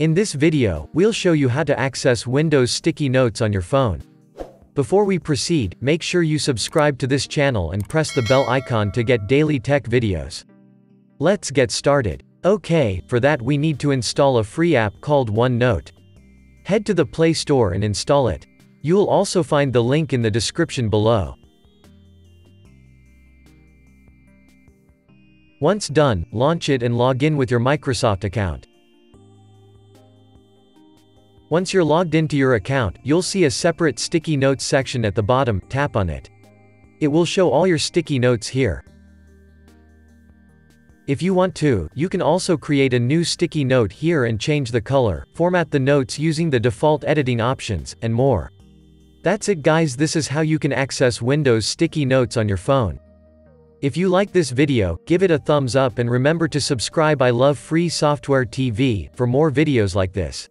In this video, we'll show you how to access Windows Sticky Notes on your phone. Before we proceed, make sure you subscribe to this channel and press the bell icon to get daily tech videos. Let's get started. Okay, for that we need to install a free app called OneNote. Head to the Play Store and install it. You'll also find the link in the description below. Once done, launch it and log in with your Microsoft account. Once you're logged into your account, you'll see a separate sticky notes section at the bottom, tap on it. It will show all your sticky notes here. If you want to, you can also create a new sticky note here and change the color, format the notes using the default editing options, and more. That's it guys this is how you can access Windows sticky notes on your phone. If you like this video, give it a thumbs up and remember to subscribe I love free software TV, for more videos like this.